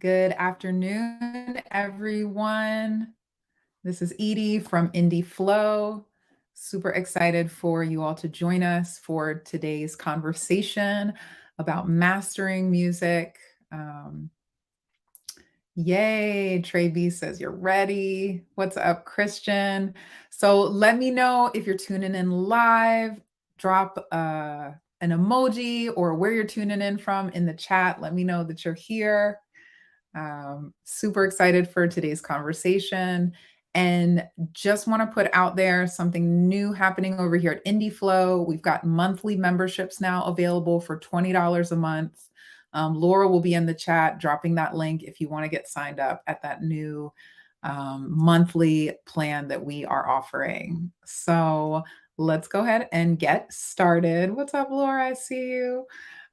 Good afternoon, everyone. This is Edie from IndieFlow. Super excited for you all to join us for today's conversation about mastering music. Um, yay, Trey B says you're ready. What's up, Christian? So let me know if you're tuning in live. Drop uh, an emoji or where you're tuning in from in the chat. Let me know that you're here. Um, super excited for today's conversation and just want to put out there something new happening over here at IndieFlow. We've got monthly memberships now available for $20 a month. Um, Laura will be in the chat dropping that link if you want to get signed up at that new um, monthly plan that we are offering. So let's go ahead and get started. What's up, Laura? I see you.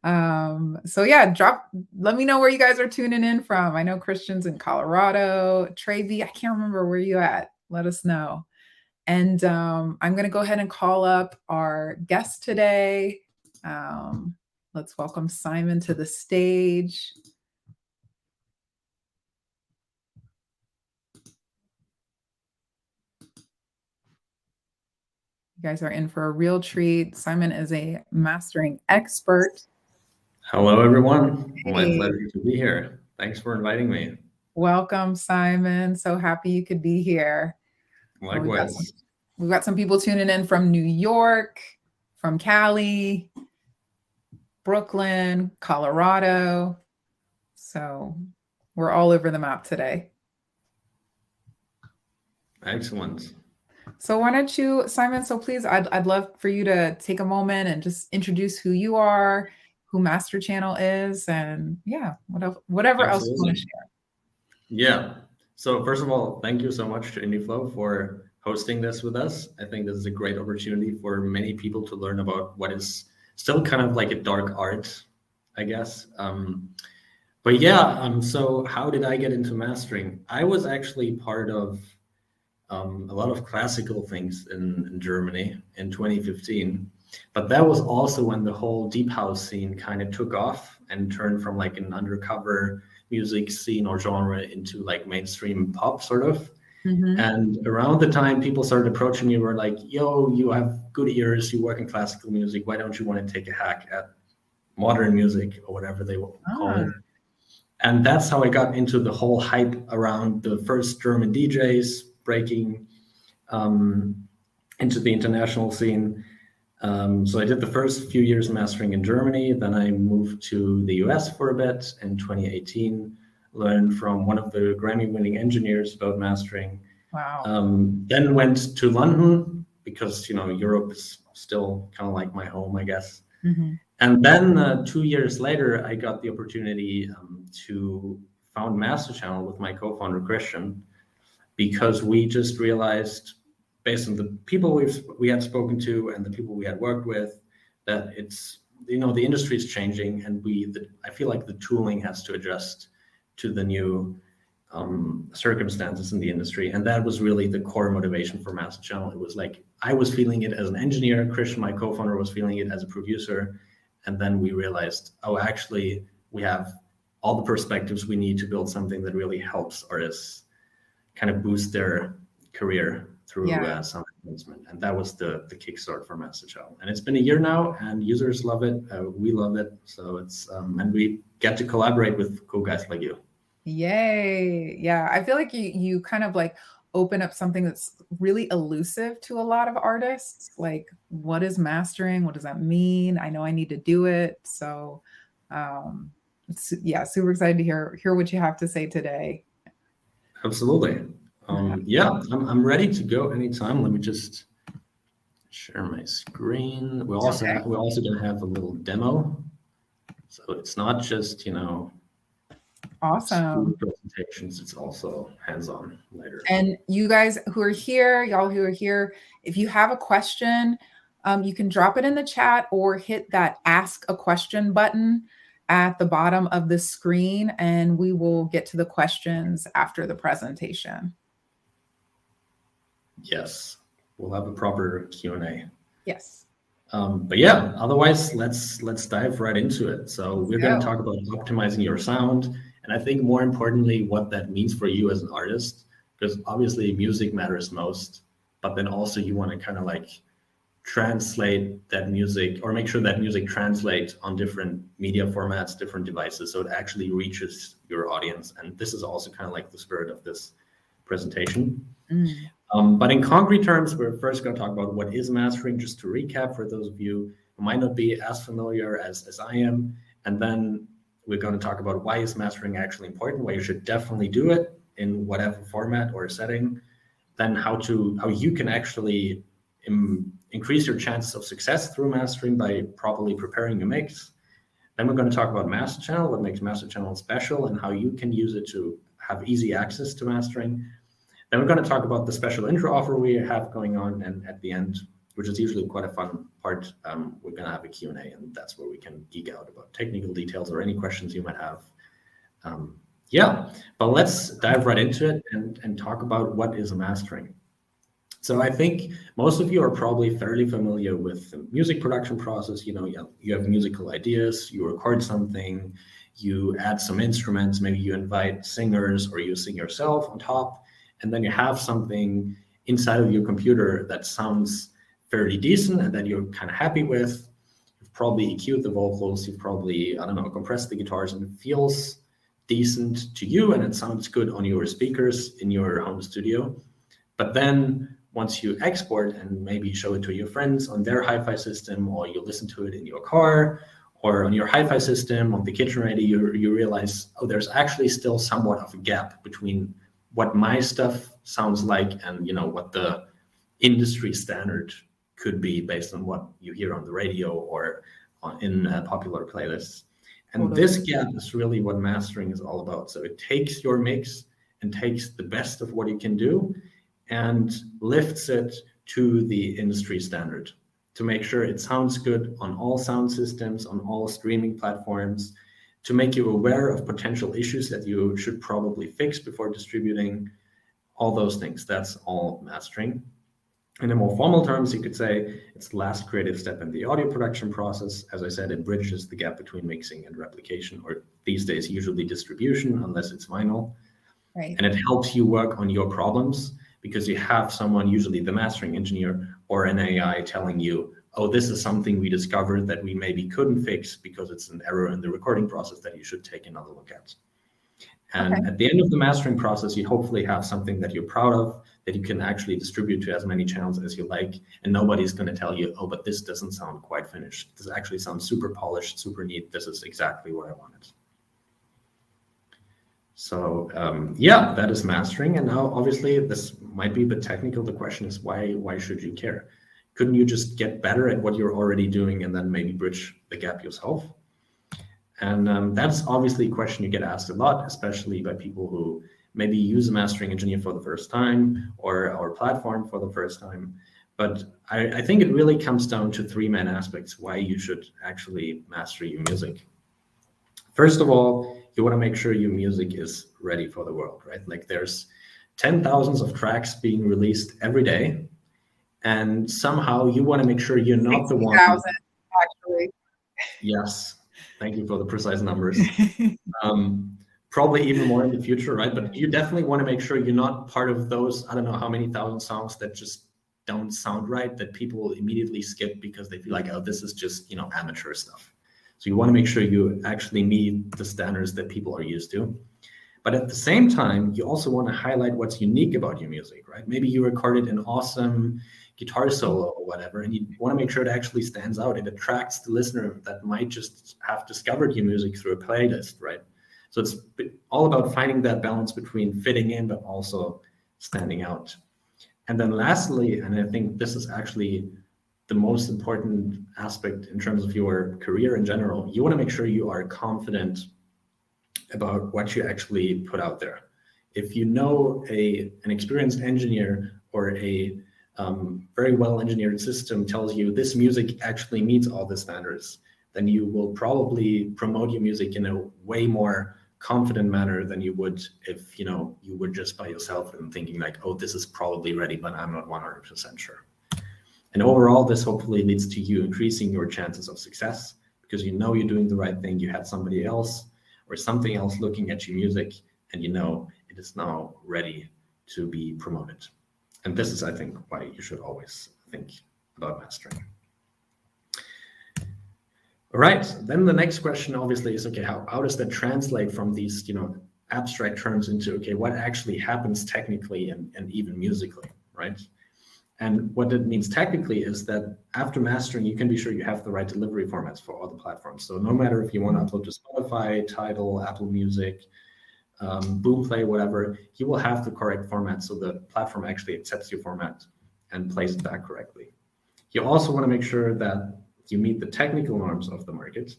Um, so yeah, drop, let me know where you guys are tuning in from. I know Christian's in Colorado, Trey I can't remember where you at. Let us know. And um, I'm going to go ahead and call up our guest today. Um, let's welcome Simon to the stage. You guys are in for a real treat. Simon is a mastering expert Hello, everyone. Hey. My pleasure to be here. Thanks for inviting me. Welcome, Simon. So happy you could be here. Likewise. We've got, some, we've got some people tuning in from New York, from Cali, Brooklyn, Colorado. So we're all over the map today. Excellent. So why don't you, Simon? So please, I'd I'd love for you to take a moment and just introduce who you are who Masterchannel is, and yeah, whatever whatever Absolutely. else you want to share. Yeah. So first of all, thank you so much to IndieFlow for hosting this with us. I think this is a great opportunity for many people to learn about what is still kind of like a dark art, I guess. Um, but yeah, um, so how did I get into mastering? I was actually part of um, a lot of classical things in, in Germany in 2015. But that was also when the whole deep house scene kind of took off and turned from like an undercover music scene or genre into like mainstream pop sort of. Mm-hmm. And around the time people started approaching me, were like, yo, you have good ears, you work in classical music. Why don't you want to take a hack at modern music or whatever they call oh. it? And that's how I got into the whole hype around the first German DJs breaking um, into the international scene. Um, so I did the first few years mastering in Germany. Then I moved to the US for a bit in 2018, learned from one of the Grammy winning engineers about mastering. Wow. Um, then went to London because, you know, Europe is still kind of like my home, I guess. Mm-hmm. And then uh, two years later, I got the opportunity um, to found Masterchannel with my co founder, Christian, because we just realized based on the people we've we had spoken to and the people we had worked with that it's you know the industry is changing and we the, i feel like the tooling has to adjust to the new um, circumstances in the industry. And that was really the core motivation for Masterchannel it was like i was feeling it as an engineer christian my co-founder was feeling it as a producer. And then we realized oh actually we have all the perspectives we need to build something that really helps artists kind of boost their career through yeah. uh, some advancement. And that was the the kickstart for Masterchannel. And it's been a year now, and users love it. Uh, we love it. So it's um, and we get to collaborate with cool guys like you. Yay! Yeah, I feel like you you kind of like open up something that's really elusive to a lot of artists. Like, what is mastering? What does that mean? I know I need to do it. So, um, yeah, super excited to hear hear what you have to say today. Absolutely. Um, yeah, I'm, I'm ready to go anytime. Let me just share my screen. We also okay. we're also gonna have a little demo, so it's not just you know awesome presentations. It's also hands-on later. And you guys who are here, y'all who are here, if you have a question, um, you can drop it in the chat or hit that ask a question button at the bottom of the screen, and we will get to the questions after the presentation. Yes, we'll have a proper Q and A. Yes. Um, but yeah, otherwise, let's let's dive right into it. So we're going to talk about optimizing your sound And I think more importantly, what that means for you as an artist, because obviously music matters most, but then also you want to kind of like translate that music or make sure that music translates on different media formats, different devices, so it actually reaches your audience. And this is also kind of like the spirit of this presentation. Mm. Um, but in concrete terms, we're first going to talk about what is mastering, just to recap for those of you who might not be as familiar as, as I am. And then we're going to talk about why is mastering actually important, why you should definitely do it in whatever format or setting, then how to how you can actually Im, increase your chances of success through mastering by properly preparing your mix. Then we're going to talk about Masterchannel, what makes Masterchannel special, and how you can use it to have easy access to mastering. Then we're going to talk about the special intro offer we have going on, and at the end, which is usually quite a fun part, um, we're going to have a Q&A, and that's where we can geek out about technical details or any questions you might have. Um, yeah, but let's dive right into it and, and talk about what is a mastering. So I think most of you are probably fairly familiar with the music production process. You know, you have musical ideas, you record something, you add some instruments, maybe you invite singers or you sing yourself on top, and then you have something inside of your computer that sounds fairly decent and that you're kind of happy with. You've probably EQ'd the vocals, you've probably, I don't know, compressed the guitars and it feels decent to you and it sounds good on your speakers in your home studio. But then once you export and maybe show it to your friends on their hi-fi system or you listen to it in your car or on your hi-fi system on the kitchen radio you, you realize oh there's actually still somewhat of a gap between what my stuff sounds like and you know what the industry standard could be based on what you hear on the radio or on, in uh, popular playlists. And this gap is really what mastering is all about. So it takes your mix and takes the best of what you can do and lifts it to the industry standard to make sure it sounds good on all sound systems, on all streaming platforms, to make you aware of potential issues that you should probably fix before distributing, all those things. That's all mastering. And in a more formal terms, you could say it's the last creative step in the audio production process. As I said, it bridges the gap between mixing and replication, or these days, usually distribution, unless it's vinyl. Right. And it helps you work on your problems because you have someone, usually the mastering engineer or an AI, telling you, oh, this is something we discovered that we maybe couldn't fix because it's an error in the recording process that you should take another look at. And okay. at the end of the mastering process, you hopefully have something that you're proud of, that you can actually distribute to as many channels as you like. And nobody's going to tell you, oh, but this doesn't sound quite finished. This actually sounds super polished, super neat. This is exactly what I wanted. So um, yeah, that is mastering. And now obviously this might be a bit technical. The question is why why should you care? Couldn't you just get better at what you're already doing and then maybe bridge the gap yourself? And um, that's obviously a question you get asked a lot, especially by people who maybe use a mastering engineer for the first time or our platform for the first time. But I, I think it really comes down to three main aspects why you should actually master your music. First of all, you want to make sure your music is ready for the world, right? Like there's 10 thousands of tracks being released every day. And somehow you want to make sure you're not the one. actually. Yes. Thank you for the precise numbers. um, probably even more in the future, right? But you definitely want to make sure you're not part of those, I don't know how many thousand songs that just don't sound right that people immediately skip because they feel like, oh, this is just, you know, amateur stuff. So you want to make sure you actually meet the standards that people are used to. But at the same time, you also want to highlight what's unique about your music, right? Maybe you recorded an awesome guitar solo or whatever, and you want to make sure it actually stands out. It attracts the listener that might just have discovered your music through a playlist, right? So it's all about finding that balance between fitting in, but also standing out. And then lastly, and I think this is actually the most important aspect in terms of your career in general. You want to make sure you are confident about what you actually put out there. If you know a an experienced engineer or a um, very well engineered system tells you this music actually meets all the standards, then you will probably promote your music in a way more confident manner than you would if you know you were just by yourself and thinking like, oh, this is probably ready, but I'm not 100% sure. And overall, this hopefully leads to you increasing your chances of success because you know you're doing the right thing. You had somebody else or something else looking at your music, and you know it is now ready to be promoted. And this is, I think, why you should always think about mastering. All right, then the next question obviously is, okay, how, how does that translate from these, you know, abstract terms into, okay, what actually happens technically and, and even musically, right? And what it means technically is that after mastering, you can be sure you have the right delivery formats for all the platforms. So no matter if you want to upload to Spotify, Tidal, Apple Music, um, Boomplay, whatever, you will have the correct format so the platform actually accepts your format and plays it back correctly. You also want to make sure that you meet the technical norms of the market.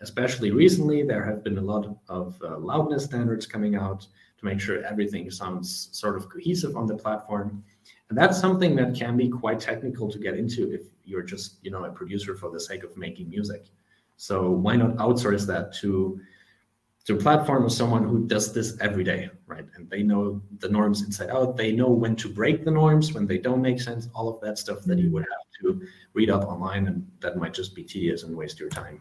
Especially recently, there have been a lot of uh, loudness standards coming out to make sure everything sounds sort of cohesive on the platform. And that's something that can be quite technical to get into if you're just, you know, a producer for the sake of making music. So why not outsource that to to platform of someone who does this every day, right? And they know the norms inside out. They know when to break the norms, when they don't make sense, all of that stuff that you would have to read up online, and that might just be tedious and waste your time.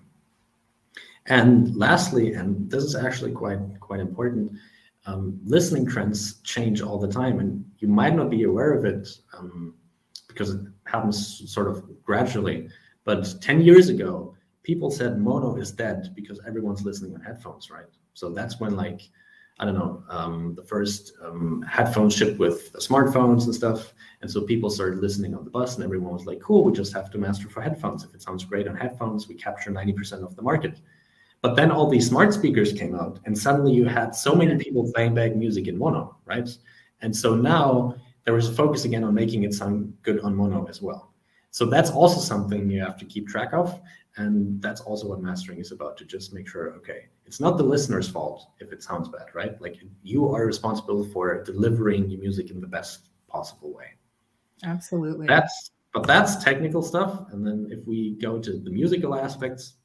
And lastly, and this is actually quite quite important, um, listening trends change all the time, and you might not be aware of it um, because it happens sort of gradually. But 10 years ago, people said mono is dead because everyone's listening on headphones, right? So that's when like I don't know um, the first um, headphones shipped with smartphones and stuff, and so people started listening on the bus, and everyone was like, "Cool, we just have to master for headphones. If it sounds great on headphones, we capture ninety percent of the market." But then all these smart speakers came out, and suddenly you had so many people playing back music in mono, right? And so now there was a focus again on making it sound good on mono as well. So that's also something you have to keep track of. And that's also what mastering is about to just make sure, okay, it's not the listener's fault if it sounds bad, right? Like you are responsible for delivering your music in the best possible way. Absolutely. That's but that's technical stuff. And then if we go to the musical aspects,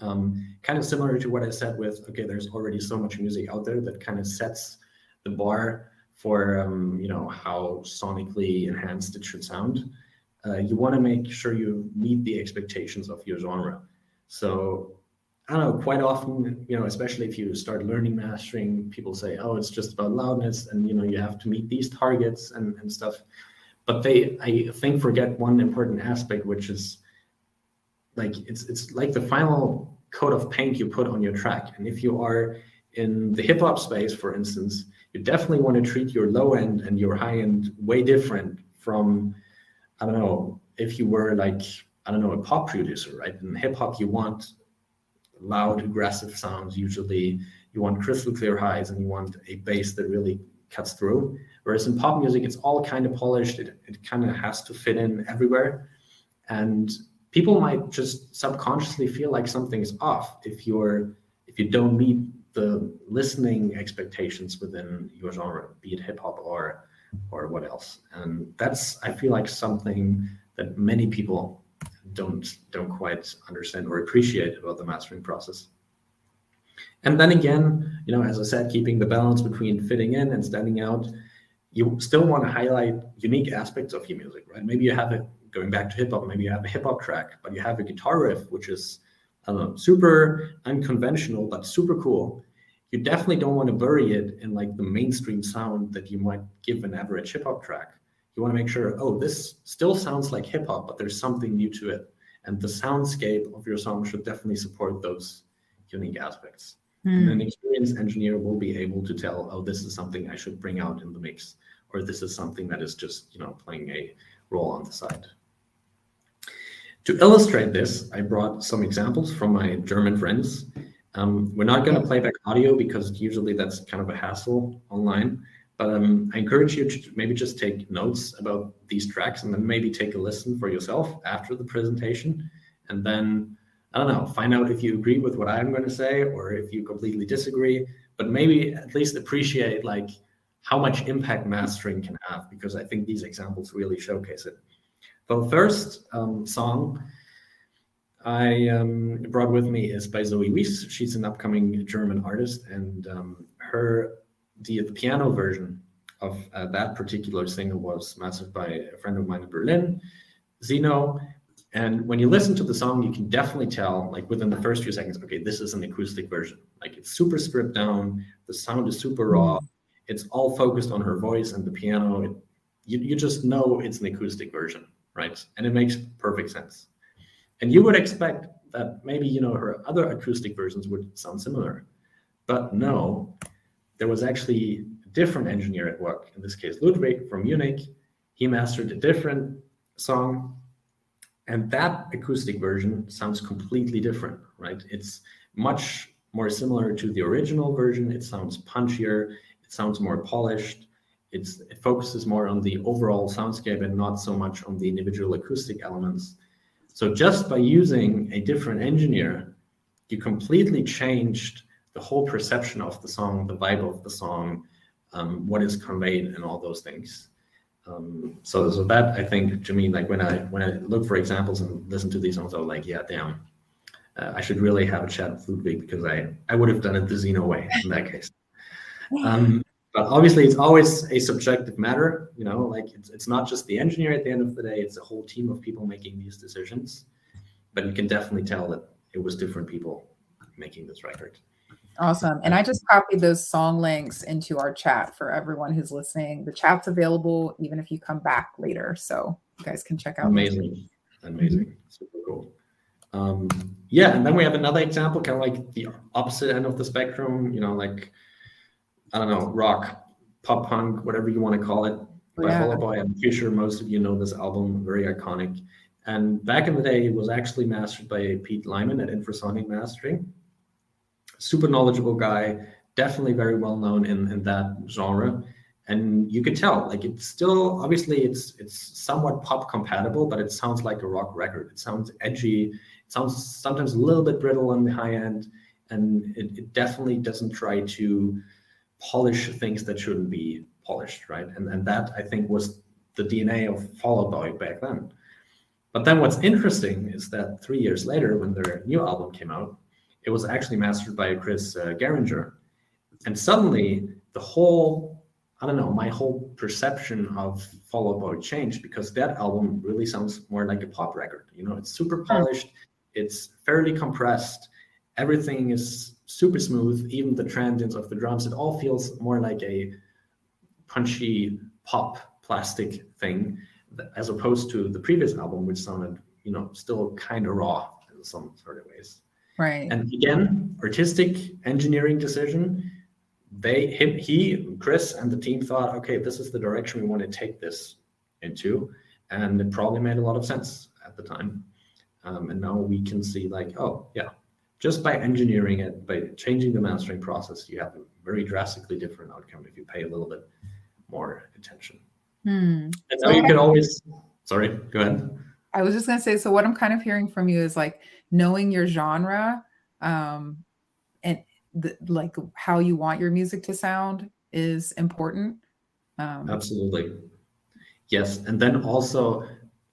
um, kind of similar to what I said with, okay, there's already so much music out there that kind of sets the bar for, um, you know, how sonically enhanced it should sound. Uh, you want to make sure you meet the expectations of your genre. So I don't know, quite often, you know, especially if you start learning mastering, people say, oh, it's just about loudness and, you know, you have to meet these targets and, and stuff. But they, I think, forget one important aspect, which is like it's it's like the final coat of paint you put on your track. And if you are in the hip hop space, for instance, you definitely want to treat your low end and your high end way different from, I don't know, if you were like, I don't know, a pop producer, right? In hip hop, you want loud, aggressive sounds usually. You want crystal clear highs and you want a bass that really cuts through. Whereas in pop music, it's all kind of polished. It, it kind of has to fit in everywhere. And people might just subconsciously feel like something's off if you're if you don't meet the listening expectations within your genre, be it hip hop or or what else. And that's I feel like something that many people don't don't quite understand or appreciate about the mastering process. And then again, you know, as I said, keeping the balance between fitting in and standing out, you still want to highlight unique aspects of your music, right? Maybe you have a going back to hip hop, maybe you have a hip hop track, but you have a guitar riff, which is I don't know, super unconventional, but super cool. You definitely don't want to bury it in like the mainstream sound that you might give an average hip hop track. You want to make sure, oh, this still sounds like hip hop, but there's something new to it. And the soundscape of your song should definitely support those unique aspects. Mm. And an experienced engineer will be able to tell, oh, this is something I should bring out in the mix, or this is something that is just, you know, playing a role on the side. To illustrate this, I brought some examples from my German friends. Um, we're not going to play back audio because usually that's kind of a hassle online. But um, I encourage you to maybe just take notes about these tracks and then maybe take a listen for yourself after the presentation. And then, I don't know, find out if you agree with what I'm going to say or if you completely disagree. But maybe at least appreciate like how much impact mastering can have because I think these examples really showcase it. The first um, song I um, brought with me is by Zoe Wees. She's an upcoming German artist, and um, her the, the piano version of uh, that particular single was mastered by a friend of mine in Berlin, Zeno. And when you listen to the song, you can definitely tell, like within the first few seconds, okay, this is an acoustic version. Like it's super stripped down, the sound is super raw, it's all focused on her voice and the piano. It, you, you just know it's an acoustic version, right? And it makes perfect sense. And you would expect that maybe, you know, her other acoustic versions would sound similar. But no, there was actually a different engineer at work, in this case, Ludwig from Munich. He mastered a different song and that acoustic version sounds completely different, right? It's much more similar to the original version. It sounds punchier. It sounds more polished. It's, it focuses more on the overall soundscape and not so much on the individual acoustic elements. So just by using a different engineer, you completely changed the whole perception of the song, the vibe of the song, um, what is conveyed, and all those things. Um, so, so that I think to me, like when I when I look for examples and listen to these songs, I'm like, yeah, damn, uh, I should really have a chat with Ludwig because I I would have done it the Xeno way in that case. Um, but obviously, it's always a subjective matter. You know, like it's it's not just the engineer at the end of the day; it's a whole team of people making these decisions. But you can definitely tell that it was different people making this record. Awesome. And I just copied those song links into our chat for everyone who's listening. The chat's available even if you come back later. So you guys can check out. Amazing. Amazing. Super cool. Um, yeah. And then we have another example, kind of like the opposite end of the spectrum, you know, like, I don't know, rock, pop punk, whatever you want to call it, oh, by yeah. Fall Out Boy. I'm pretty sure most of you know this album, very iconic. And back in the day, it was actually mastered by Pete Lyman at Infrasonic Mastering super knowledgeable guy, definitely very well known in, in that genre. And you could tell, like it's still obviously it's it's somewhat pop compatible, but it sounds like a rock record. It sounds edgy. It sounds sometimes a little bit brittle on the high end, and it, it definitely doesn't try to polish things that shouldn't be polished, right? And and that I think was the DNA of Fall Out Boy back then. But then what's interesting is that three years later, when their new album came out, it was actually mastered by Chris uh, Gehringer. And suddenly the whole, I don't know, my whole perception of Fall Out Boy changed because that album really sounds more like a pop record. You know, it's super polished, it's fairly compressed, everything is super smooth, even the transients of the drums, it all feels more like a punchy pop plastic thing as opposed to the previous album, which sounded, you know, still kind of raw in some sort of ways. Right. And again, artistic engineering decision. They, him, he, Chris, and the team thought, okay, this is the direction we want to take this into, and it probably made a lot of sense at the time. Um, and now we can see, like, oh yeah, just by engineering it, by changing the mastering process, you have a very drastically different outcome if you pay a little bit more attention. Hmm. And so now you can always. Sorry, go ahead. I was just gonna say. So what I'm kind of hearing from you is like knowing your genre um, and the, like how you want your music to sound is important. Um, Absolutely. Yes. And then also,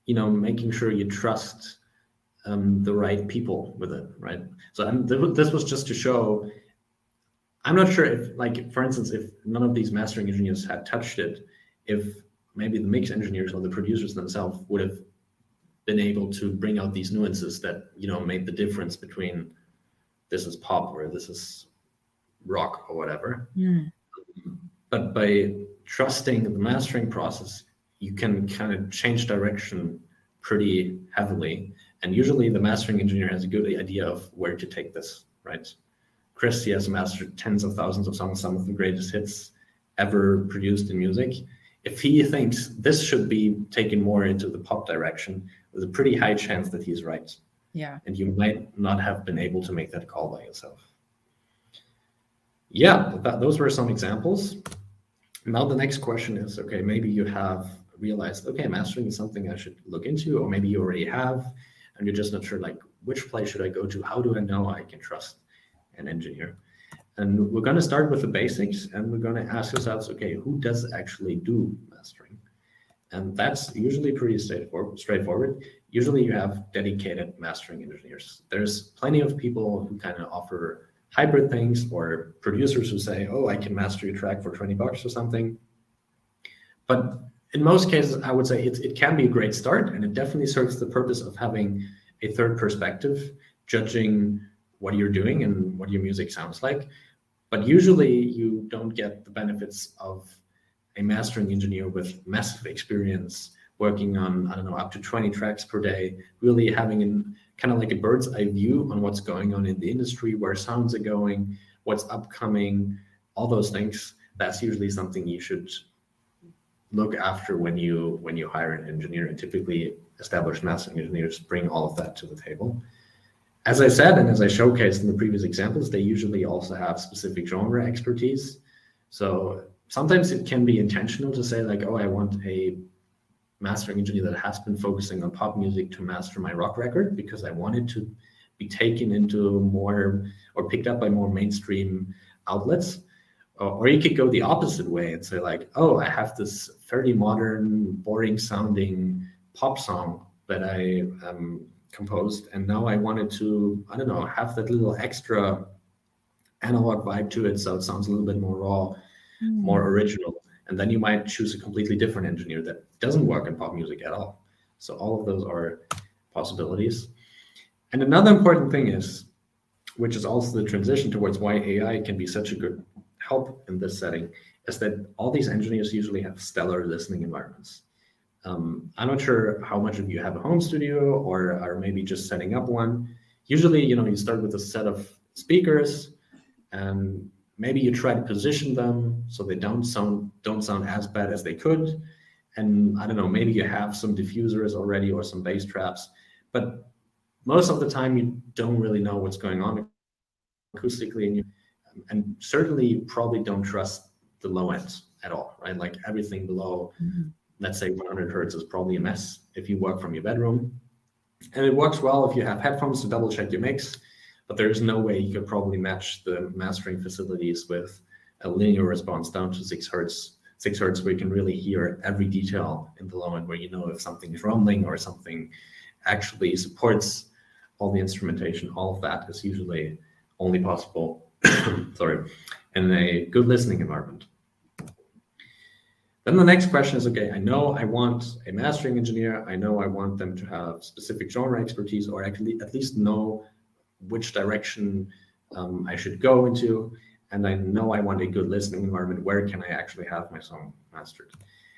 you know, making sure you trust um, the right people with it, right? So and th- this was just to show. I'm not sure if, like, for instance, if none of these mastering engineers had touched it, if maybe the mix engineers or the producers themselves would have been able to bring out these nuances that you know made the difference between this is pop or this is rock or whatever. Mm. But by trusting the mastering process, you can kind of change direction pretty heavily. And usually the mastering engineer has a good idea of where to take this, right? Chris, he has mastered tens of thousands of songs, some of the greatest hits ever produced in music. If he thinks this should be taken more into the pop direction, there's a pretty high chance that he's right. Yeah. And you might not have been able to make that call by yourself. Yeah, that, those were some examples. Now the next question is, okay, maybe you have realized, okay, mastering is something I should look into, or maybe you already have, and you're just not sure, like, which place should I go to? How do I know I can trust an engineer? And we're going to start with the basics, and we're going to ask ourselves, okay, who does actually do mastering? And that's usually pretty straightforward. straightforward. Usually you have dedicated mastering engineers. There's plenty of people who kind of offer hybrid things or producers who say, oh, I can master your track for 20 bucks or something. But in most cases, I would say it, it can be a great start, and it definitely serves the purpose of having a third perspective, judging what you're doing and what your music sounds like. But usually, you don't get the benefits of a mastering engineer with massive experience working on, I don't know, up to 20 tracks per day, really having an kind of like a bird's eye view on what's going on in the industry, where sounds are going, what's upcoming, all those things. That's usually something you should look after when you when you hire an engineer. And typically, established mastering engineers bring all of that to the table. As I said, and as I showcased in the previous examples, they usually also have specific genre expertise. So sometimes it can be intentional to say like, oh, I want a mastering engineer that has been focusing on pop music to master my rock record because I wanted to be taken into more or picked up by more mainstream outlets. Or you could go the opposite way and say like, oh, I have this fairly modern, boring sounding pop song that I um, composed, and now I wanted to, I don't know, have that little extra analog vibe to it, so it sounds a little bit more raw, mm. more original. And then you might choose a completely different engineer that doesn't work in pop music at all. So all of those are possibilities. And another important thing is which is also the transition towards why ai can be such a good help in this setting is that all these engineers usually have stellar listening environments. Um, i'm not sure how much of you have a home studio or are maybe just setting up one. Usually you know you start with a set of speakers and maybe you try to position them so they don't sound don't sound as bad as they could. And i don't know maybe you have some diffusers already or some bass traps but most of the time you don't really know what's going on acoustically and you and certainly probably don't trust the low end at all right like everything below mm-hmm. let's say 100 hertz is probably a mess if you work from your bedroom and it works well if you have headphones to double check your mix but there's no way you could probably match the mastering facilities with a linear response down to six hertz, six hertz, where you can really hear every detail in the low end, where you know if something is rumbling or something actually supports all the instrumentation. All of that is usually only possible, sorry, in a good listening environment. Then the next question is, okay, I know I want a mastering engineer. I know I want them to have specific genre expertise or actually at least know which direction um, I should go into, and I know I want a good listening environment. Where can I actually have my song mastered?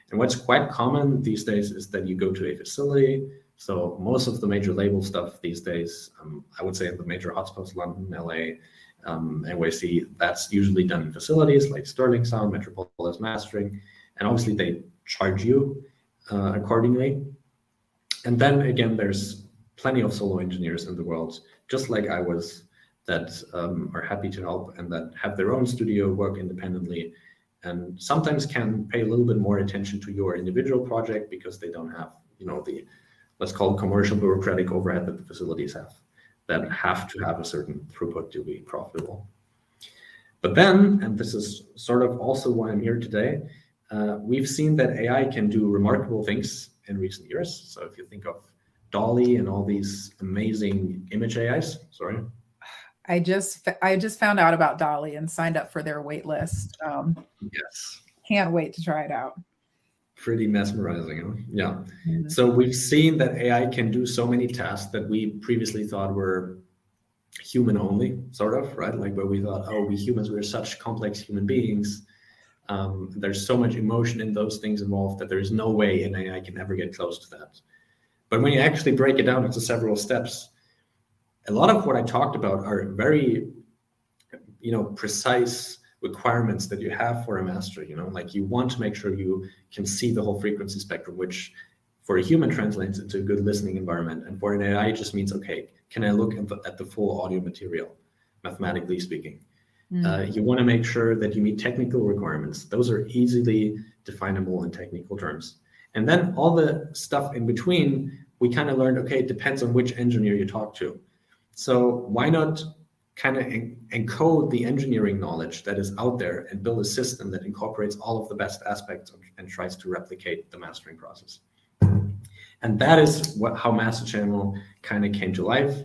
And what's quite common these days is that you go to a facility. So most of the major label stuff these days, um, I would say the major hotspots, London, LA, um, and we see that's usually done in facilities like Sterling Sound, Metropolis Mastering, and obviously they charge you uh, accordingly. And then again, there's plenty of solo engineers in the world just like I was, that um, are happy to help and that have their own studio, work independently, and sometimes can pay a little bit more attention to your individual project because they don't have, you know, the let's call it commercial bureaucratic overhead that the facilities have that have to have a certain throughput to be profitable. But then, and this is sort of also why I'm here today, uh, we've seen that AI can do remarkable things in recent years. So if you think of DALL-E and all these amazing image AIs. Sorry. I just I just found out about DALL-E and signed up for their wait list. Um, yes. Can't wait to try it out. Pretty mesmerizing, huh? Yeah. Mm-hmm. So we've seen that AI can do so many tasks that we previously thought were human only, sort of, right? Like where we thought, oh, we humans, we're such complex human beings. Um, there's so much emotion in those things involved that there's no way an AI can ever get close to that. But when you actually break it down into several steps, a lot of what I talked about are very, you know, precise requirements that you have for a master. You know, like you want to make sure you can see the whole frequency spectrum, which for a human translates into a good listening environment. And for an AI, it just means, okay, can I look at the, at the full audio material, mathematically speaking? Mm. Uh, you want to make sure that you meet technical requirements. Those are easily definable in technical terms. And then all the stuff in between, we kind of learned, okay, it depends on which engineer you talk to. So why not kind of encode the engineering knowledge that is out there and build a system that incorporates all of the best aspects of, and tries to replicate the mastering process. And that is what how Masterchannel kind of came to life.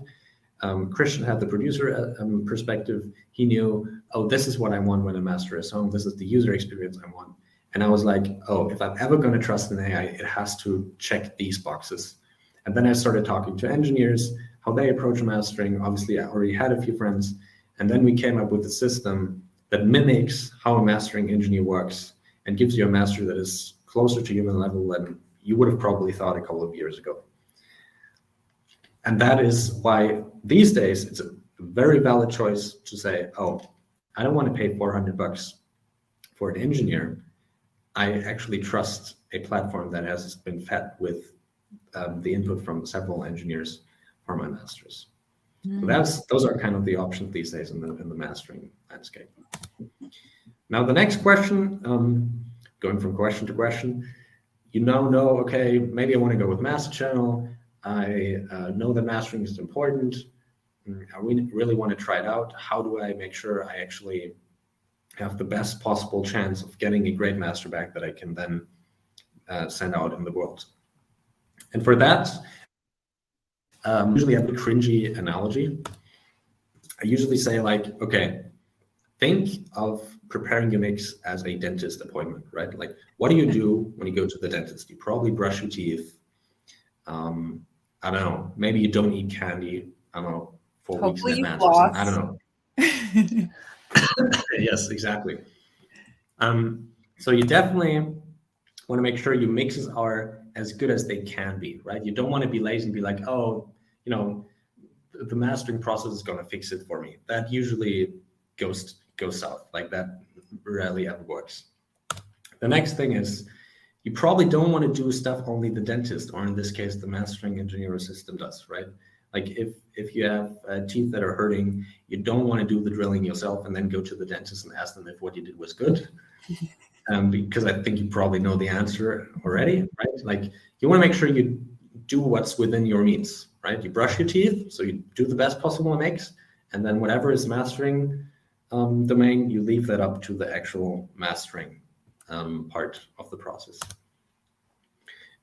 Um, Christian had the producer uh, um, perspective. He knew, oh, this is what I want when I master a song. This is the user experience I want And I was like, oh, if I'm ever going to trust an AI, it has to check these boxes. And then I started talking to engineers, how they approach mastering. Obviously, I already had a few friends. And then we came up with a system that mimics how a mastering engineer works and gives you a master that is closer to human level than you would have probably thought a couple of years ago. And that is why these days it's a very valid choice to say, oh, I don't want to pay 400 bucks for an engineer. I actually trust a platform that has been fed with um, the input from several engineers for my masters. Mm. So that's those are kind of the options these days in the in the mastering landscape. Now the next question, um, going from question to question, you now know okay maybe I want to go with Masterchannel. I uh, know that mastering is important. Mm, I really want to try it out. How do I make sure I actually have the best possible chance of getting a great master back that I can then uh, send out in the world? And for that, um, usually have a cringy analogy. I usually say like, okay, think of preparing your mix as a dentist appointment, right? Like, what do you do when you go to the dentist? You probably brush your teeth. Um, I don't know. Maybe you don't eat candy. I don't know. Four Hopefully weeks in advance. I don't know. yes, exactly. Um, so you definitely want to make sure your mixes are as good as they can be, right? You don't want to be lazy and be like, oh, you know, the mastering process is going to fix it for me. That usually goes goes south. Like that rarely ever works. The next thing is you probably don't want to do stuff only the dentist, or in this case, the mastering engineer assistant does, right? Like if if you have uh, teeth that are hurting, you don't want to do the drilling yourself and then go to the dentist and ask them if what you did was good. Um, because I think you probably know the answer already, right? Like you want to make sure you do what's within your means, right? You brush your teeth, so you do the best possible mix, and then whatever is mastering um, domain, you leave that up to the actual mastering um, part of the process.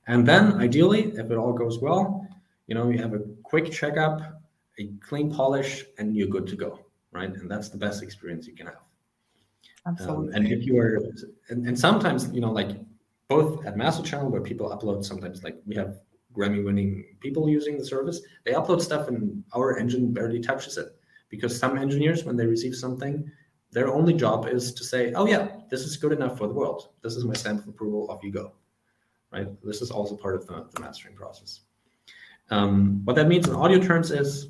And then ideally, if it all goes well, you know, you have a quick checkup, a clean polish, and you're good to go, right? And that's the best experience you can have. Absolutely. Um, and if you are, and, and sometimes, you know, like both at Masterchannel where people upload, sometimes like we have Grammy winning people using the service, they upload stuff and our engine barely touches it. Because some engineers, when they receive something, their only job is to say, oh yeah, this is good enough for the world. This is my stamp of approval, off you go. Right? This is also part of the, the mastering process. Um, what that means in audio terms is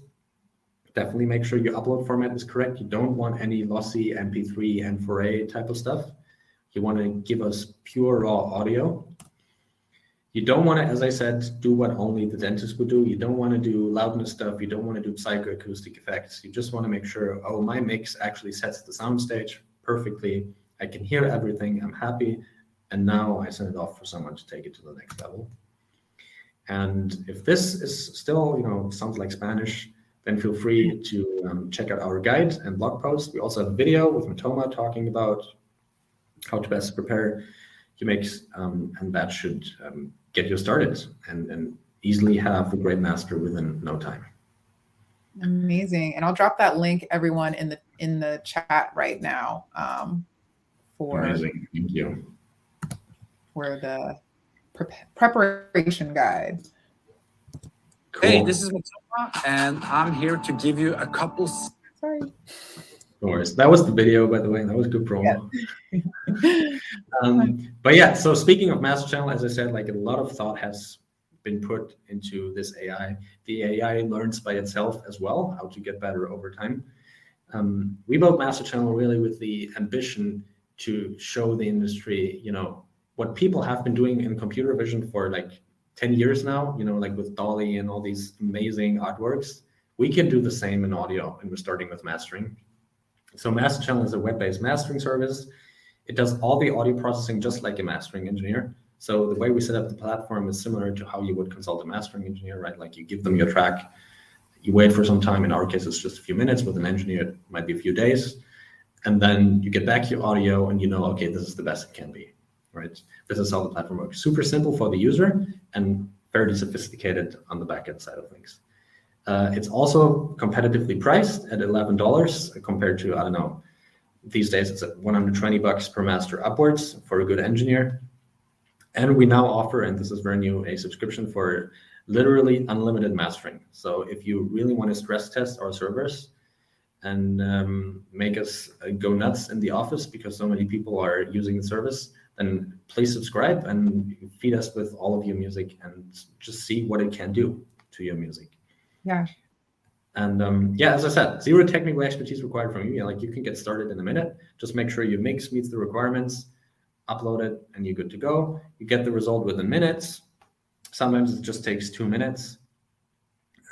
definitely make sure your upload format is correct. You don't want any lossy MP3 and 4A type of stuff. You want to give us pure raw audio. You don't want to, as I said, do what only the dentist would do. You don't want to do loudness stuff. You don't want to do psychoacoustic effects. You just want to make sure, oh, my mix actually sets the soundstage perfectly. I can hear everything. I'm happy. And now I send it off for someone to take it to the next level. And if this is still, you know, sounds like Spanish, then feel free to um, check out our guide and blog post. We also have a video with Matoma talking about how to best prepare your mix, um, and that should um, get you started and, and easily have a great master within no time. Amazing, and I'll drop that link, everyone, in the in the chat right now. Um, for amazing, thank you. For the pre preparation guide. Cool. Hey, this is Matoma, and I'm here to give you a couple. Sorry. No worries. That was the video, by the way. That was good promo. Yeah. um, but yeah, so speaking of Masterchannel, as I said, like a lot of thought has been put into this AI. The AI learns by itself as well, how to get better over time. Um, we built Masterchannel really with the ambition to show the industry, you know, what people have been doing in computer vision for like 10 years now, you know, like with DALL-E and all these amazing artworks, we can do the same in audio and we're starting with mastering. So Masterchannel is a web-based mastering service. It does all the audio processing just like a mastering engineer. So the way we set up the platform is similar to how you would consult a mastering engineer, right? Like you give them your track, you wait for some time. In our case, it's just a few minutes. With an engineer, it might be a few days. And then you get back your audio and you know, okay, this is the best it can be, right? This is how the platform works. Super simple for the user and fairly sophisticated on the backend side of things. Uh, it's also competitively priced at $11 compared to, I don't know, these days it's at 120 bucks per master upwards for a good engineer. And we now offer, and this is very new, a subscription for literally unlimited mastering. So if you really want to stress test our servers and um, make us go nuts in the office because so many people are using the service, then please subscribe and feed us with all of your music and just see what it can do to your music. Yeah. And um, yeah, as I said, zero technical expertise required from you. Yeah, like you can get started in a minute. Just make sure your mix meets the requirements, upload it, and you're good to go. You get the result within minutes. Sometimes it just takes two minutes,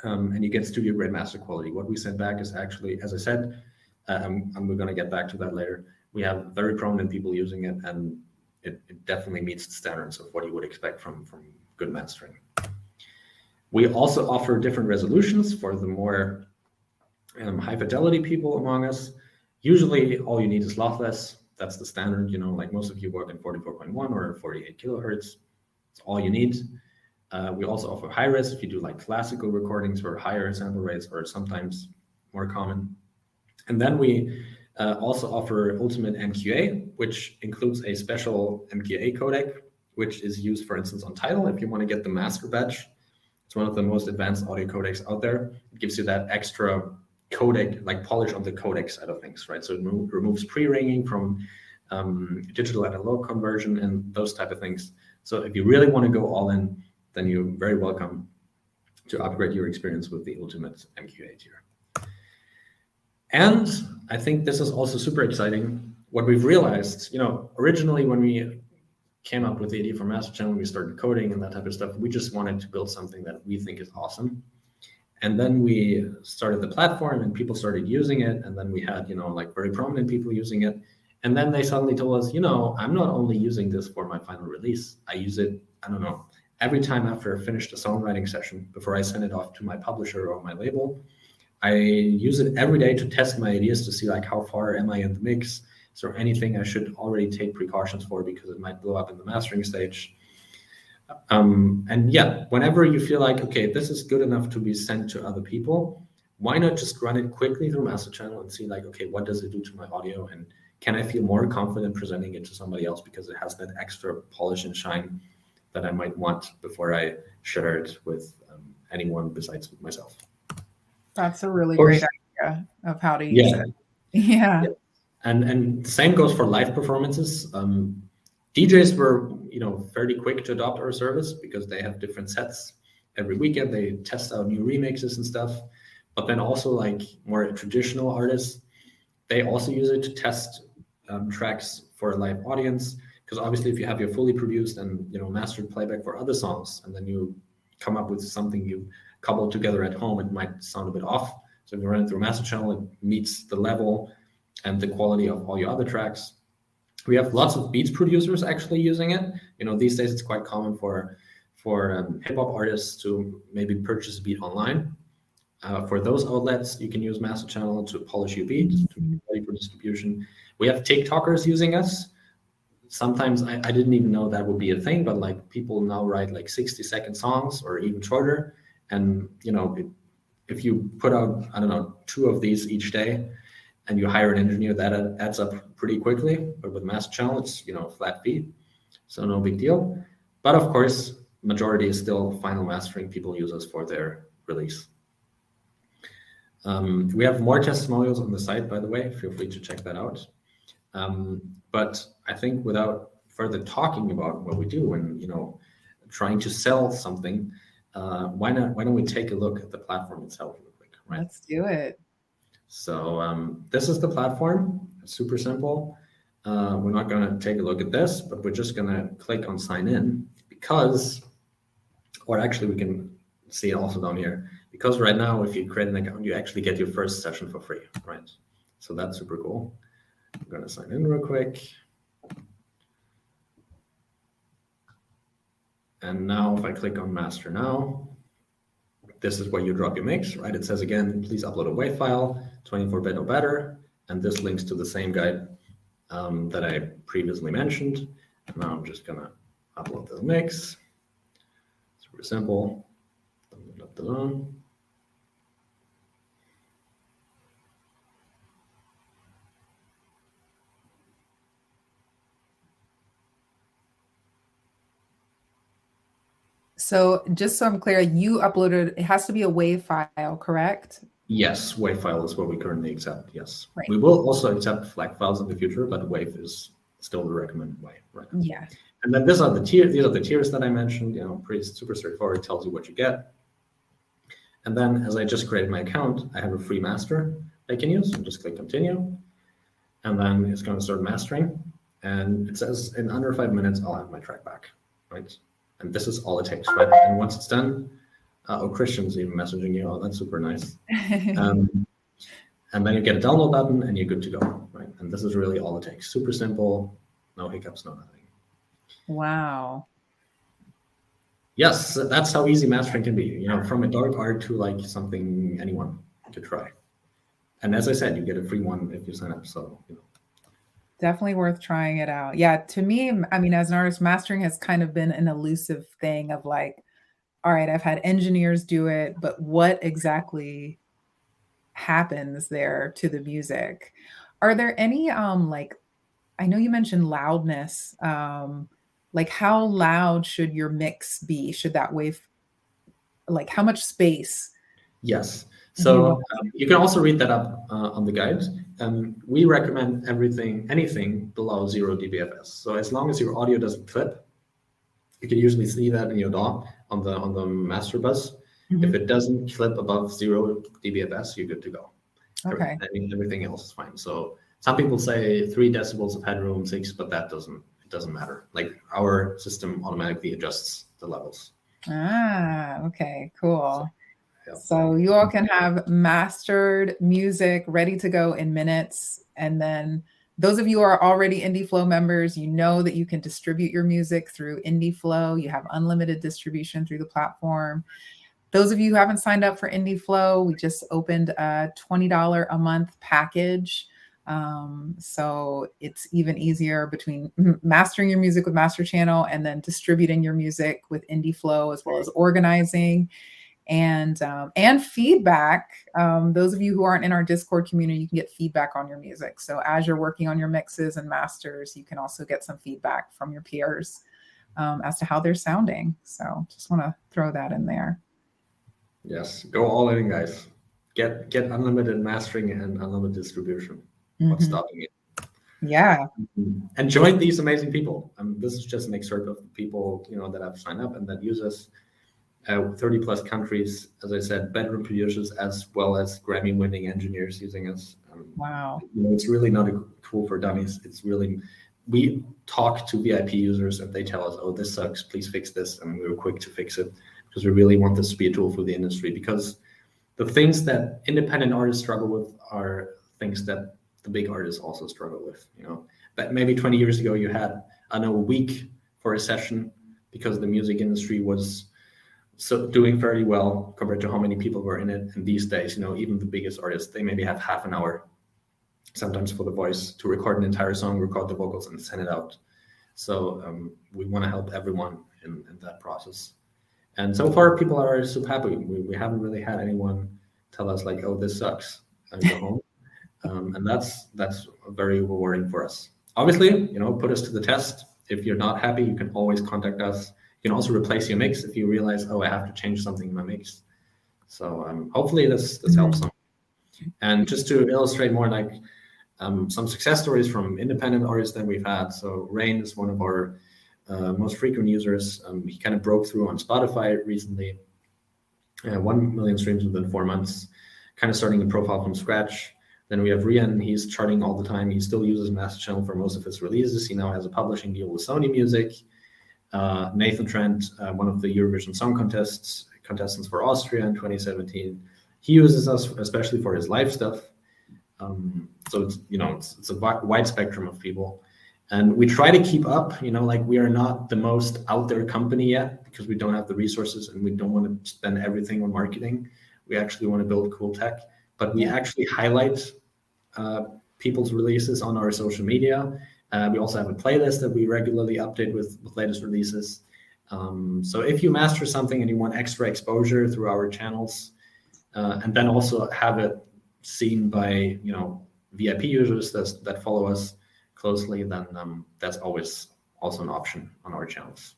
um, and you get studio grade master quality. What we send back is actually, as I said, um, and we're going to get back to that later. We have very prominent people using it, and it, it definitely meets the standards of what you would expect from from good mastering. We also offer different resolutions for the more um, high fidelity people among us. Usually, all you need is lossless. That's the standard. You know, like most of you work in 44.1 or 48 kilohertz. It's all you need. Uh, we also offer high res if you do like classical recordings where higher sample rates are sometimes more common. And then we uh, also offer Ultimate MQA, which includes a special MQA codec, which is used, for instance, on Tidal if you want to get the master batch it's one of the most advanced audio codecs out there. It gives you that extra codec, like polish on the codec side of things, right? So it removes pre-ringing from um, digital analog conversion and those type of things. So if you really want to go all in, then you're very welcome to upgrade your experience with the Ultimate MQA tier. And I think this is also super exciting. What we've realized, you know, originally when we came up with the idea for Masterchannel, we started coding and that type of stuff. We just wanted to build something that we think is awesome. And then we started the platform and people started using it. And then we had, you know, like very prominent people using it. And then they suddenly told us, you know, I'm not only using this for my final release, I use it, I don't know, every time after I finish a songwriting session before I send it off to my publisher or my label. I use it every day to test my ideas to see like how far am I in the mix, there anything I should already take precautions for because it might blow up in the mastering stage? Um, and yeah, whenever you feel like, okay, this is good enough to be sent to other people, why not just run it quickly through Masterchannel and see like, okay, what does it do to my audio? And can I feel more confident presenting it to somebody else because it has that extra polish and shine that I might want before I share it with um, anyone besides myself? That's a really great idea of how to use yeah. it. Yeah. yeah and and the same goes for live performances. Um, DJs were you know fairly quick to adopt our service because they have different sets every weekend. They test out new remixes and stuff. But then also like more traditional artists, they also use it to test um, tracks for a live audience. Because obviously, if you have your fully produced and you know mastered playback for other songs, and then you come up with something you couple together at home, it might sound a bit off. So if you run it through a Masterchannel, it meets the level and the quality of all your other tracks. We have lots of beats producers actually using it. You know, these days it's quite common for for um, hip hop artists to maybe purchase a beat online. Uh, for those outlets, you can use Masterchannel to polish your beat to be ready for distribution. We have TikTokers using us. Sometimes I, I didn't even know that would be a thing, but like people now write like 60 second songs or even shorter. And you know, it, if you put out, I don't know, two of these each day, and you hire an engineer, that adds up pretty quickly. But with Channel, it's you know flat fee, so no big deal. But of course, majority is still final mastering. People use us for their release. Um, we have more testimonials on the site, by the way. Feel free to check that out. Um, but I think without further talking about what we do and you know trying to sell something, uh, why not? Why don't we take a look at the platform itself real quick? Right. Let's do it. So um, this is the platform. It's super simple. Uh, we're not going to take a look at this, but we're just going to click on sign in because, or actually we can see it also down here, because right now if you create an account, you actually get your first session for free, right? So that's super cool. I'm going to sign in real quick. And now if I click on master now, this is where you drop your mix, right? It says again, please upload a WAV file, 24 bit or better. And this links to the same guide um, that I previously mentioned. Now I'm just gonna upload the mix. Super simple. So just so I'm clear, you uploaded, it has to be a WAV file, correct? Yes, WAV file is what we currently accept. Yes. Right. We will also accept FLAC files in the future, but WAV is still the recommended way. Right. Yeah. And then these are the tiers. These are the tiers that I mentioned. You know, pretty super straightforward. Tells you what you get. And then, as I just created my account, I have a free master I can use. So just click continue, and then it's going to start mastering. And it says in under five minutes, I'll have my track back, right? And this is all it takes, right? And once it's done, oh, Christian's even messaging you. Oh, that's super nice. Um, and then you get a download button and you're good to go, right? And this is really all it takes. Super simple, no hiccups, no nothing. Wow. Yes, that's how easy mastering can be. You know, from a dark art to like something anyone could try. And as I said, you get a free one if you sign up. So, you know. Definitely worth trying it out. Yeah, to me, I mean, as an artist, mastering has kind of been an elusive thing of like, all right, I've had engineers do it, but what exactly happens there to the music? Are there any um like I know you mentioned loudness. Um, like how loud should your mix be? Should that wave like how much space? Yes. So um, you can also read that up uh, on the guide. Um, we recommend everything, anything below zero dBFS. So as long as your audio doesn't flip, you can usually see that in your DAW on the on the master bus. Mm-hmm. If it doesn't clip above zero dBFS, you're good to go. Okay. Everything, everything else is fine. So some people say three decibels of headroom, six, but that doesn't it doesn't matter. Like our system automatically adjusts the levels. Ah, okay, cool. So, so you all can have mastered music ready to go in minutes, and then those of you who are already IndieFlow members, you know that you can distribute your music through IndieFlow. You have unlimited distribution through the platform. Those of you who haven't signed up for IndieFlow, we just opened a $20 a month package um, so it's even easier between mastering your music with Master Channel and then distributing your music with IndieFlow, as well as organizing and um, and feedback. Um, those of you who aren't in our Discord community, you can get feedback on your music. So as you're working on your mixes and masters, you can also get some feedback from your peers um, as to how they're sounding. So just want to throw that in there. Yes, go all in, guys. Get get unlimited mastering and unlimited distribution. Mm-hmm. What's stopping it? Yeah. And join these amazing people. Um, this is just an excerpt of people you know that have signed up and that use us. Uh, 30 plus countries, as I said, bedroom producers as well as Grammy winning engineers using us. Um, wow. You know, it's really not a tool for dummies. It's really, we talk to VIP users and they tell us, oh, this sucks, please fix this. And we were quick to fix it because we really want this to be a tool for the industry because the things that independent artists struggle with are things that the big artists also struggle with, you know. But maybe 20 years ago, you had, I know, a week for a session because the music industry was so doing fairly well compared to how many people were in it. And these days, you know, even the biggest artists, they maybe have half an hour sometimes for the voice to record an entire song, record the vocals, and send it out. So um, we want to help everyone in, in, that process. And so far, people are super happy. We, we haven't really had anyone tell us like, "Oh, this sucks," and go home um, and that's that's very rewarding for us. Obviously, you know, put us to the test. If you're not happy, you can always contact us. You can also replace your mix if you realize, oh, I have to change something in my mix. So um, hopefully this this helps them. And just to illustrate more, like um, some success stories from independent artists that we've had. So Rain is one of our uh, most frequent users. Um, he kind of broke through on Spotify recently. Uh, one million streams within four months. Kind of starting a profile from scratch. Then we have Rian, he's charting all the time. He still uses Masterchannel for most of his releases. He now has a publishing deal with Sony Music. Uh, Nathan Trent, uh, one of the Eurovision Song Contests contestants for Austria in 2017, he uses us especially for his live stuff. Um, so it's you know it's, it's a wide spectrum of people, and we try to keep up. You know, like we are not the most out there company yet because we don't have the resources and we don't want to spend everything on marketing. We actually want to build cool tech, but we actually highlight uh, people's releases on our social media. Uh, we also have a playlist that we regularly update with, with latest releases. Um, so if you master something and you want extra exposure through our channels, uh, and then also have it seen by you know VIP users that, that follow us closely, then um, that's always also an option on our channels.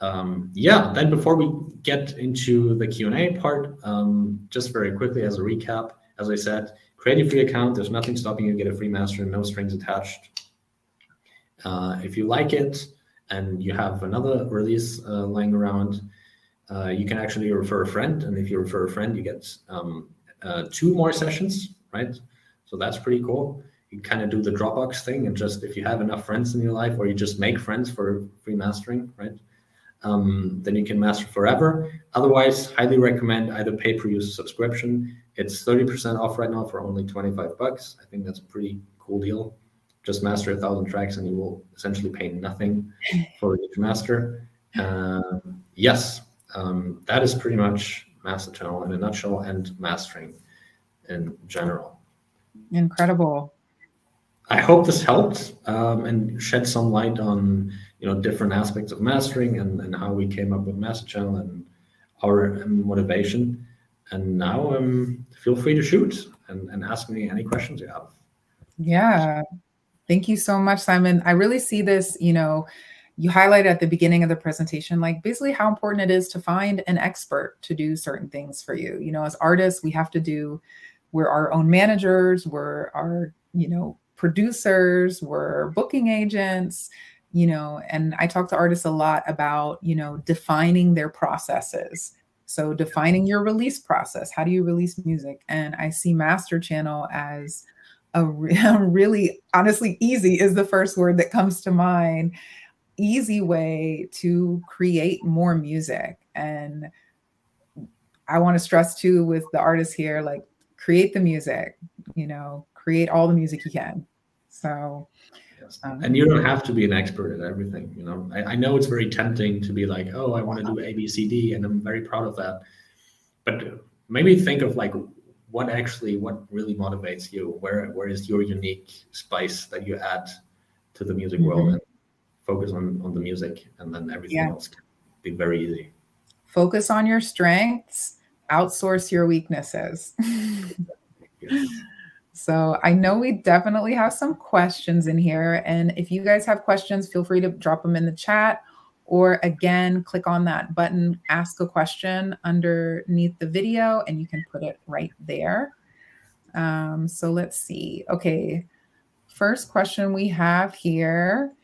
um, yeah, then before we get into the Q&A part, um, just very quickly as a recap, as I said, create a free account. There's nothing stopping you get a free master, no strings attached. Uh, if you like it and you have another release uh, lying around, uh, you can actually refer a friend. And if you refer a friend, you get um, uh, two more sessions, right? So that's pretty cool. You kind of do the Dropbox thing and just if you have enough friends in your life or you just make friends for free mastering, right? Um, then you can master forever. Otherwise, highly recommend either pay per use subscription. It's 30% off right now for only 25 bucks. I think that's a pretty cool deal. Just master a thousand tracks and you will essentially pay nothing for each master. Uh, yes, um, that is pretty much Masterchannel in a nutshell and mastering in general. Incredible. I hope this helped um, and shed some light on you know different aspects of mastering and, and how we came up with Masterchannel and our um, motivation. And now um, feel free to shoot and, and ask me any questions you have. Yeah. Thank you so much, Simon. I really see this, you know, you highlight at the beginning of the presentation, like basically how important it is to find an expert to do certain things for you. You know, as artists, we have to do, we're our own managers, we're our, you know, producers, we're booking agents, you know, and I talk to artists a lot about, you know, defining their processes. So defining your release process, how do you release music? And I see Masterchannel as a really honestly easy is the first word that comes to mind easy way to create more music. And I want to stress too with the artists here, like create the music, you know, create all the music you can. So, um, and you don't have to be an expert at everything. You know, I, I know it's very tempting to be like, oh, I want to do A, B, C, D, and I'm very proud of that. But maybe think of like what actually, what really motivates you. Where, where is your unique spice that you add to the music mm-hmm. world? And focus on on the music, and then everything yeah. else can be very easy. Focus on your strengths. Outsource your weaknesses. yes. So I know we definitely have some questions in here. And if you guys have questions, feel free to drop them in the chat or again, click on that button, ask a question underneath the video, and you can put it right there. Um, so let's see. Okay. First question we have here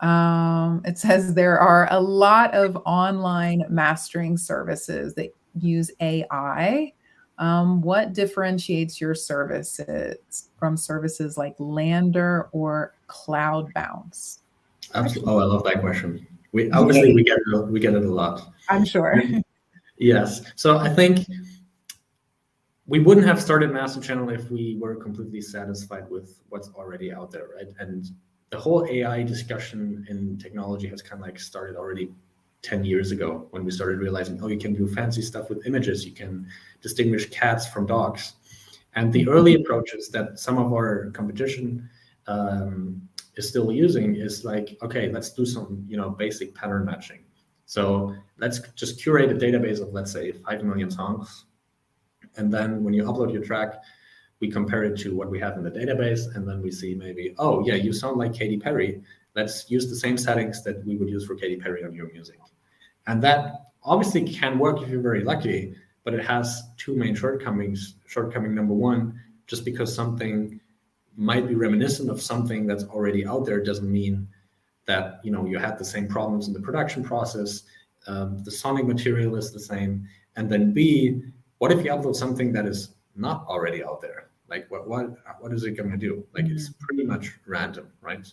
um, it says there are a lot of online mastering services that use AI. Um, what differentiates your services from services like LANDR or Cloudbounce? Absolutely. Oh, I love that question. We obviously we get it, we get it a lot. I'm sure. yes. So I think we wouldn't have started Masterchannel if we were completely satisfied with what's already out there, right? And the whole AI discussion in technology has kind of like started already 10 years ago when we started realizing, oh, you can do fancy stuff with images, you can distinguish cats from dogs. And the early approaches that some of our competition um, is still using is like, okay, let's do some, you know, basic pattern matching. So let's just curate a database of, let's say, 5 million songs. And then when you upload your track, we compare it to what we have in the database, and then we see maybe, oh yeah, you sound like Katy Perry. Let's use the same settings that we would use for Katy Perry on your music. And that obviously can work if you're very lucky, but it has two main shortcomings. Shortcoming number one, just because something might be reminiscent of something that's already out there doesn't mean that you know you had the same problems in the production process. Um, the sonic material is the same. And then B, what if you upload something that is not already out there? Like what what what is it going to do? Like mm-hmm. it's pretty much random, right?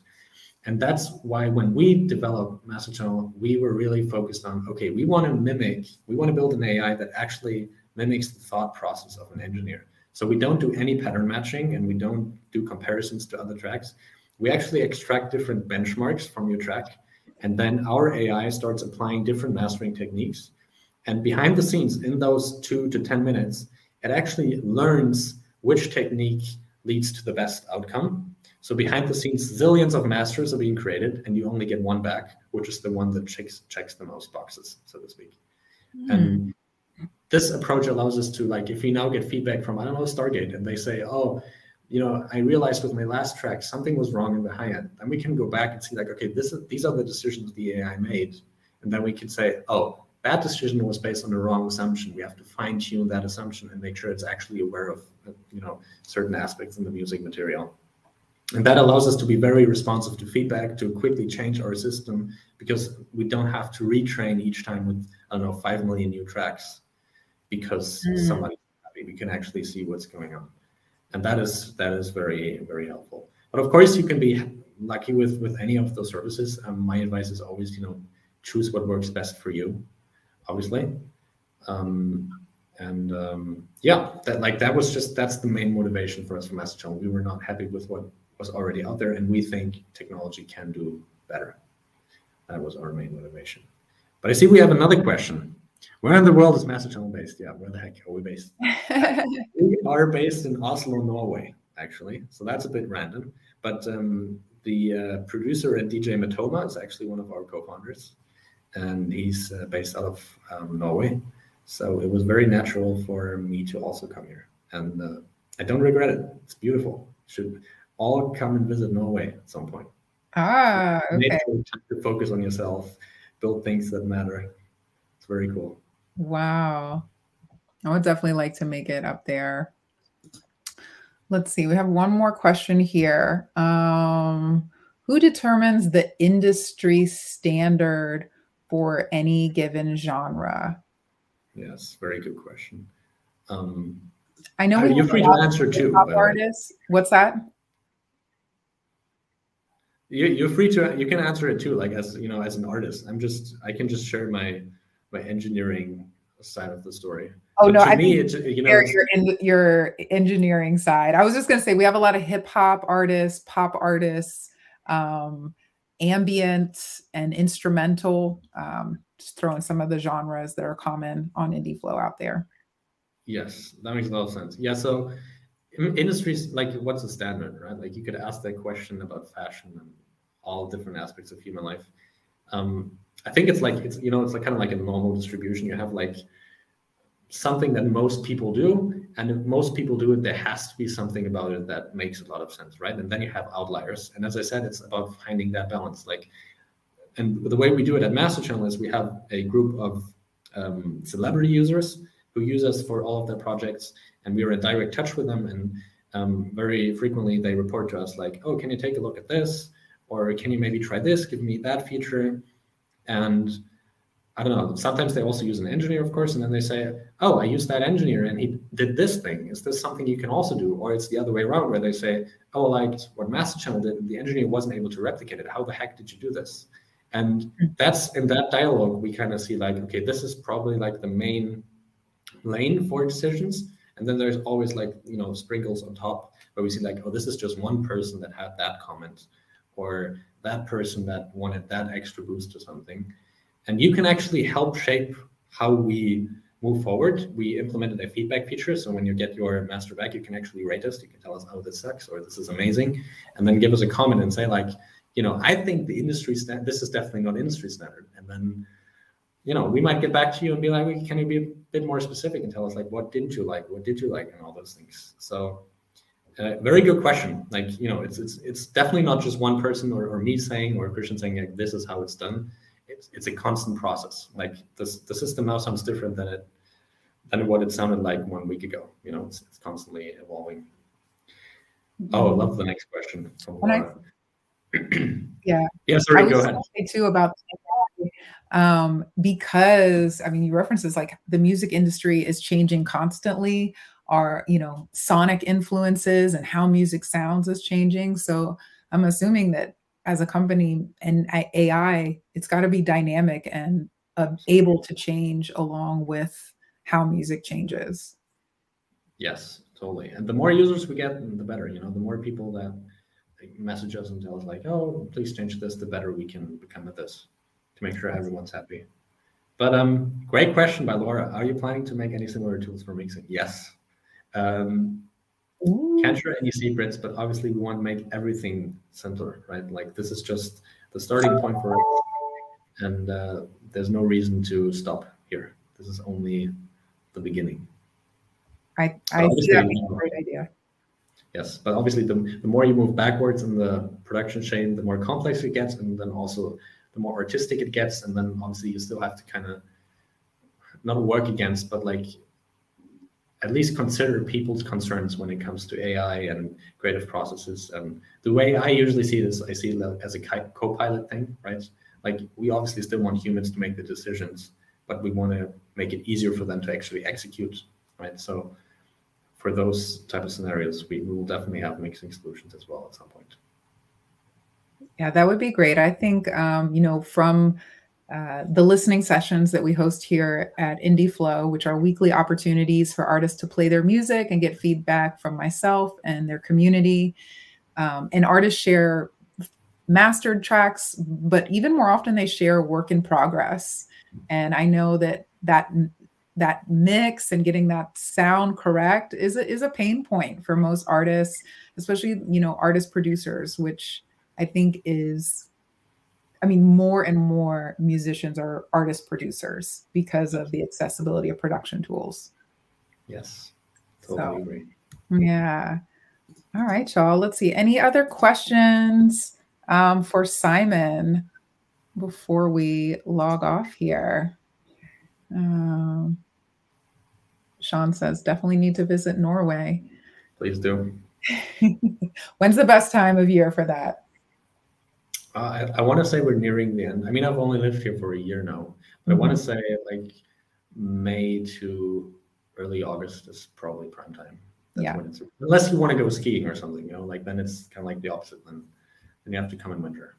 And that's why when we developed Masterchannel, we were really focused on okay, we want to mimic, we want to build an AI that actually mimics the thought process of an engineer. So we don't do any pattern matching and we don't do comparisons to other tracks. We actually extract different benchmarks from your track, and then our AI starts applying different mastering techniques. And behind the scenes, in those two to 10 minutes, it actually learns which technique leads to the best outcome. So behind the scenes, zillions of masters are being created, and you only get one back, which is the one that checks checks the most boxes, so to speak. Mm. And this approach allows us to like, if we now get feedback from I don't know Stargate, and they say, oh, you know, I realized with my last track something was wrong in the high end, then we can go back and see like, okay, this is these are the decisions the AI made, and then we can say, oh, that decision was based on the wrong assumption. We have to fine tune that assumption and make sure it's actually aware of, you know, certain aspects in the music material. And that allows us to be very responsive to feedback, to quickly change our system because we don't have to retrain each time with, I don't know, 5 million new tracks because mm. somebody's happy. We can actually see what's going on. And that is that is very, very helpful. But of course, you can be lucky with with any of those services. Um, my advice is always, you know, choose what works best for you obviously. Um, and um, yeah, that like that was just that's the main motivation for us from Master We were not happy with what was already out there, and we think technology can do better. That was our main motivation. But I see we have another question. Where in the world is Masterchannel based? Yeah, where the heck are we based? we are based in Oslo, Norway, actually. So that's a bit random. But um, the uh, producer and DJ Matoma is actually one of our co-founders and he's uh, based out of um, Norway. So it was very natural for me to also come here, and uh, I don't regret it. It's beautiful. Should all come and visit Norway at some point. Ah, okay. To focus on yourself, build things that matter. It's very cool. Wow, I would definitely like to make it up there. Let's see. We have one more question here. Um, who determines the industry standard for any given genre? Yes, very good question. Um, I know you're free to answer too. Artists. What's that? You, you're free to you can answer it too. Like as you know, as an artist, I'm just I can just share my my engineering side of the story. Oh but no, I me, it's you know your, your, your engineering side. I was just gonna say we have a lot of hip hop artists, pop artists. Um, ambient and instrumental. Um, just throwing some of the genres that are common on IndieFlow out there. Yes, that makes a lot of sense. Yeah, so industries like what's the standard, right? Like you could ask that question about fashion and all different aspects of human life. Um, I think it's like it's you know it's like kind of like a normal distribution. You have like something that most people do and if most people do it there has to be something about it that makes a lot of sense right? And then you have outliers. And as i said it's about finding that balance. Like and the way we do it at Masterchannel is we have a group of um, celebrity users who use us for all of their projects and we are in direct touch with them. And um, very frequently they report to us like oh can you take a look at this? Or can you maybe try this? Give me that feature and I don't know. Sometimes they also use an engineer, of course, and then they say, "Oh, I used that engineer, and he did this thing. Is this something you can also do?" Or it's the other way around, where they say, "Oh, like what Masterchannel did, the engineer wasn't able to replicate it. How the heck did you do this?" And that's in that dialogue we kind of see like, okay, this is probably like the main lane for decisions, and then there's always like you know sprinkles on top where we see like, oh, this is just one person that had that comment, or that person that wanted that extra boost or something and you can actually help shape how we move forward. We implemented a feedback feature. So when you get your master back, you can actually rate us. You can tell us, oh, this sucks or this is amazing. And then give us a comment and say, like, you know, I think the industry standard, this is definitely not industry standard. And then, you know, we might get back to you and be like, can you be a bit more specific and tell us, like, what didn't you like? What did you like? And all those things. So, uh, very good question. Like, you know, it's it's it's definitely not just one person or, or me saying or Christian saying like this is how it's done it's, it's a constant process. Like this, the system now sounds different than it than what it sounded like one week ago. You know, it's, it's constantly evolving. Oh, I love the next question from Laura. yeah. Yeah. Sorry. Go ahead. Too about um, because I mean, you reference references like the music industry is changing constantly. Our you know sonic influences and how music sounds is changing. So I'm assuming that as a company and AI, it's got to be dynamic and uh, able to change along with how music changes. Yes, totally. And the more users we get, the better. You know, the more people that message us and tell us like, "Oh, please change this," the better we can become at this to make sure everyone's happy. But um, great question by Laura. Are you planning to make any similar tools for mixing? Yes. Um, can't share any secrets, but obviously we want to make everything simpler, right? Like this is just the starting point for it, and uh, there's no reason to stop here. This is only the beginning. I, I see that being a great idea. Yes, but obviously the, the more you move backwards in the production chain, the more complex it gets, and then also the more artistic it gets, and then obviously you still have to kind of not work against, but like at least consider people's concerns when it comes to AI and creative processes. And the way I usually see this, I see it as a co-pilot thing, right? Like we obviously still want humans to make the decisions, but we want to make it easier for them to actually execute, right? So for those type of scenarios, we, will definitely have mixing solutions as well at some point. Yeah, that would be great. I think, um, you know, from uh, the listening sessions that we host here at IndieFlow, which are weekly opportunities for artists to play their music and get feedback from myself and their community. Um, and artists share mastered tracks, but even more often they share work in progress. And I know that that that mix and getting that sound correct is a, is a pain point for most artists, especially you know artist producers, which I think is I mean, more and more musicians are artist producers because of the accessibility of production tools. Yes, totally so, agree. Yeah. All right, y'all. Let's see. Any other questions um, for Simon before we log off here? Um, Sean says definitely need to visit Norway. Please do. When's the best time of year for that? Uh, I, I want to say we're nearing the end. I mean, I've only lived here for a year now, but mm-hmm. I want to say like May to early August is probably prime time. That's yeah. unless you want to go skiing or something, you know, like then it's kind of like the opposite. Then, then you have to come in winter.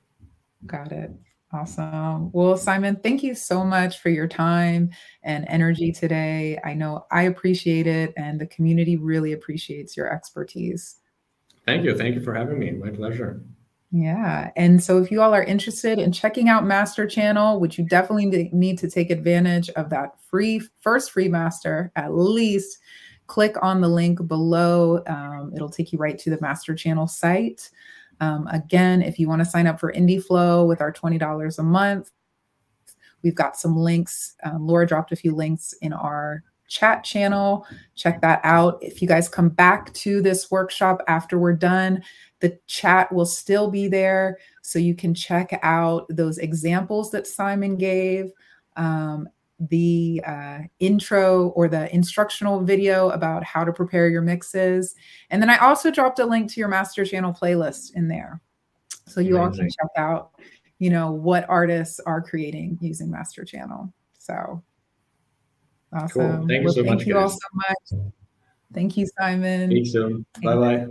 Got it. Awesome. Well, Simon, thank you so much for your time and energy today. I know I appreciate it, and the community really appreciates your expertise. Thank you. Thank you for having me. My pleasure. Yeah. And so if you all are interested in checking out Masterchannel, which you definitely need to take advantage of that free first free master, at least click on the link below. Um, it'll take you right to the Masterchannel site. Um, again, if you want to sign up for IndieFlow with our $20 a month, we've got some links. Um, Laura dropped a few links in our chat channel. Check that out. If you guys come back to this workshop after we're done, the chat will still be there. So you can check out those examples that Simon gave, um, the uh, intro or the instructional video about how to prepare your mixes. And then I also dropped a link to your Masterchannel playlist in there. So you Amazing. all can check out, you know, what artists are creating using Masterchannel. So awesome. Cool. Thank well, you so thank much. you guys. all so much. Thank you, Simon. See you soon. Bye bye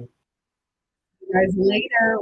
guys later.